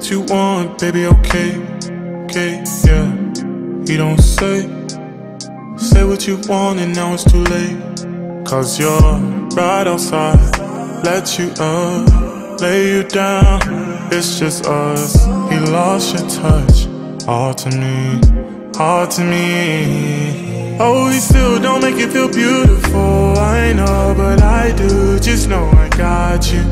what you want, baby, okay, okay, yeah. You don't say, say what you want, and now it's too late. Cause you're right outside, let you up, lay you down. It's just us. He lost your touch, all to me, hard to me. Oh, he still don't make you feel beautiful. I know, but I do. Just know I got you.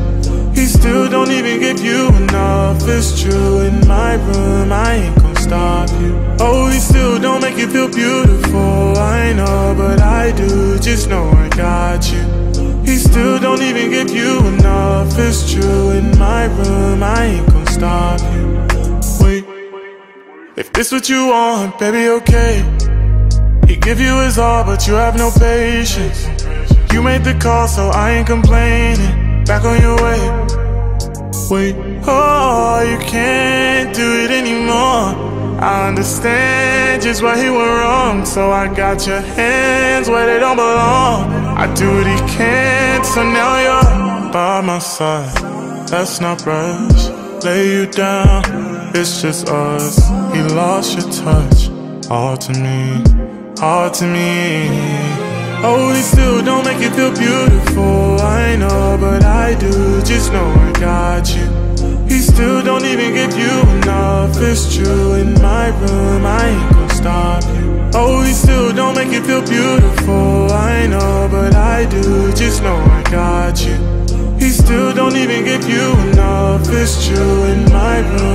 He still don't even give you enough. It's true. In my room, I ain't gonna stop you. Oh, he still don't make you feel beautiful. I know, but I do. Just know I got you. He still don't even give you enough. It's true. My room, I ain't gonna stop you. Wait, if this what you want, baby, okay. He give you his all, but you have no patience. You made the call, so I ain't complaining. Back on your way. Wait, oh, you can't do it anymore. I understand just why he went wrong, so I got your hands where they don't belong. I do what he can't, so now you're by my side. Let's not rush, lay you down. It's just us. He lost your touch, all to me all to me. Oh, still don't make you feel beautiful. I know, but I do. Just know I got you. He still don't even give you enough. It's true. In my room, I ain't gonna stop you. Oh, he still don't make you feel beautiful. I know, but I do. Just know I got you. Still don't even give you enough. It's true. In my room,